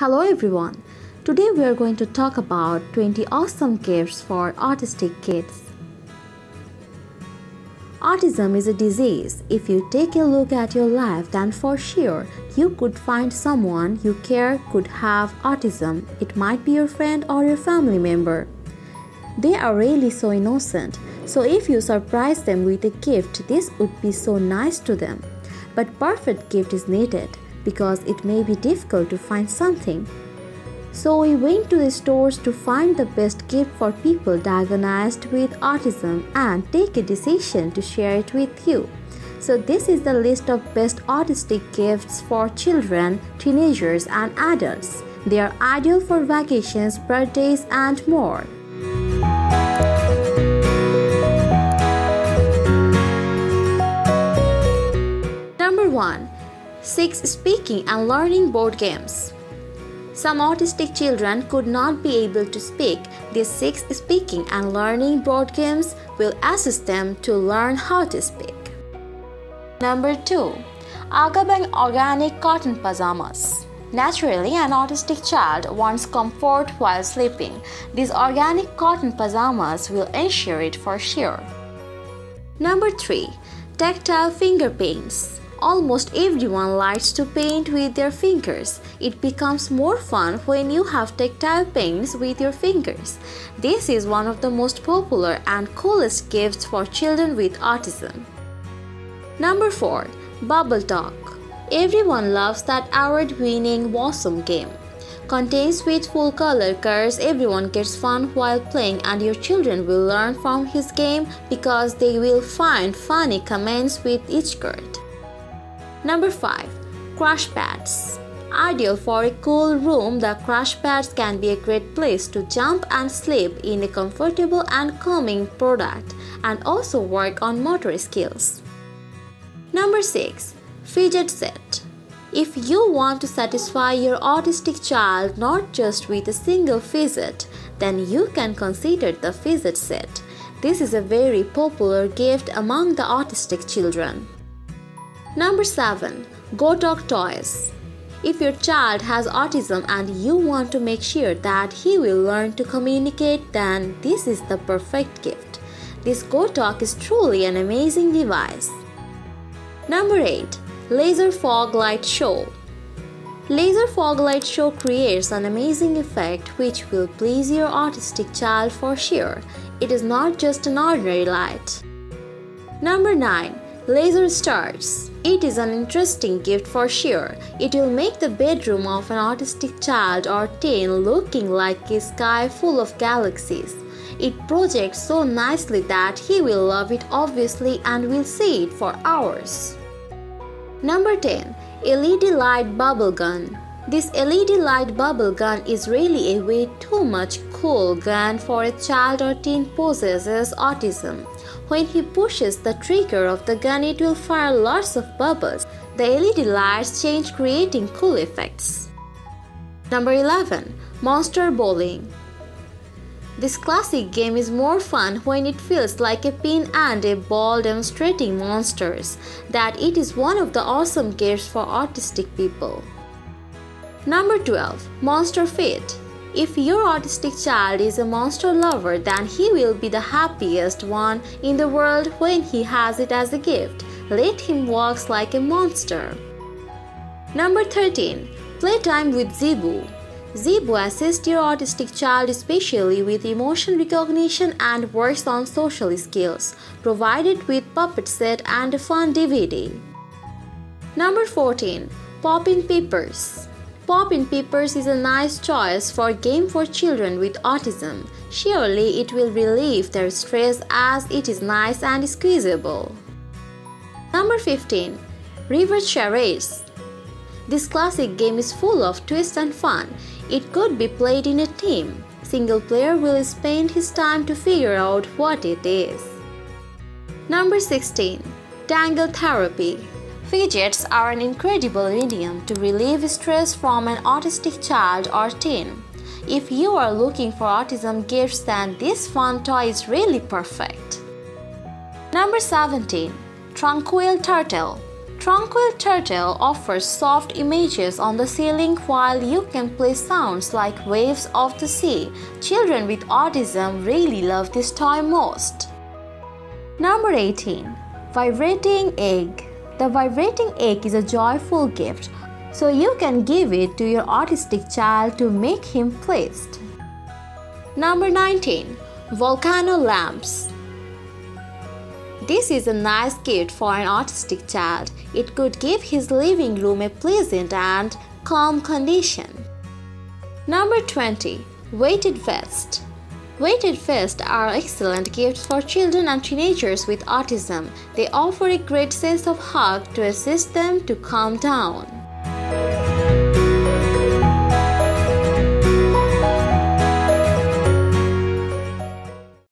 Hello everyone. Today we are going to talk about 20 awesome gifts for autistic kids. Autism is a disease. If you take a look at your life, then for sure you could find someone you care could have autism. It might be your friend or your family member. They are really so innocent. So if you surprise them with a gift, this would be so nice to them. But perfect gift is needed because it may be difficult to find something. So we went to the stores to find the best gift for people diagnosed with autism and take a decision to share it with you. So this is the list of best autistic gifts for children, teenagers and adults. They are ideal for vacations, birthdays and more. Number 1 6 speaking and learning board games. Some autistic children could not be able to speak. These six speaking and learning board games will assist them to learn how to speak. Number 2. Agabang Organic Cotton Pajamas. Naturally, an autistic child wants comfort while sleeping. These organic cotton pajamas will ensure it for sure. Number 3. Tactile finger paints. Almost everyone likes to paint with their fingers. It becomes more fun when you have tactile paints with your fingers. This is one of the most popular and coolest gifts for children with autism. Number 4. Bubble Talk. Everyone loves that award-winning Wasm game. Contains full color cards, everyone gets fun while playing and your children will learn from his game because they will find funny comments with each card. Number 5. Crash pads. Ideal for a cool room, the crash pads can be a great place to jump and sleep in a comfortable and calming product and also work on motor skills. Number 6. Fidget set. If you want to satisfy your autistic child not just with a single fidget, then you can consider the fidget set. This is a very popular gift among the autistic children. Number 7. GoTalk Toys. If your child has autism and you want to make sure that he will learn to communicate, then this is the perfect gift. This GoTalk is truly an amazing device. Number 8. Laser Fog Light Show. Laser Fog Light Show creates an amazing effect which will please your autistic child for sure. It is not just an ordinary light. Number 9. Laser Stars. It is an interesting gift for sure. It will make the bedroom of an autistic child or teen looking like a sky full of galaxies. It projects so nicely that he will love it obviously and will see it for hours. Number 10. LED light bubble gun. This LED light bubble gun is really a way too much cool gun for a child or teen possesses autism. When he pushes the trigger of the gun, it will fire lots of bubbles. The LED lights change creating cool effects. Number 11. Monster Bowling This classic game is more fun when it feels like a pin and a ball demonstrating monsters. That it is one of the awesome games for autistic people. Number 12. Monster Fit if your autistic child is a monster lover, then he will be the happiest one in the world when he has it as a gift. Let him walk like a monster. Number 13. Playtime with Zeebu. Zeebu assists your autistic child especially with emotion recognition and works on social skills, provided with puppet set and a fun DVD. Number 14. Poppin Peepers. Poppin Peepers is a nice choice for game for children with autism. Surely it will relieve their stress as it is nice and squeezable. Number 15. River Charades. This classic game is full of twists and fun. It could be played in a team. Single player will spend his time to figure out what it is. Number 16. Tangle Therapy. Fidgets are an incredible medium to relieve stress from an autistic child or teen. If you are looking for autism gifts, then this fun toy is really perfect. Number 17. Tranquil Turtle Tranquil Turtle offers soft images on the ceiling while you can play sounds like waves of the sea. Children with autism really love this toy most. Number 18. Vibrating Egg The vibrating egg is a joyful gift, so you can give it to your autistic child to make him pleased. Number 19. Volcano Lamps this is a nice gift for an autistic child. It could give his living room a pleasant and calm condition. Number 20. Weighted Vest Weighted vests are excellent gifts for children and teenagers with autism. They offer a great sense of hug to assist them to calm down.